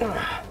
嗯。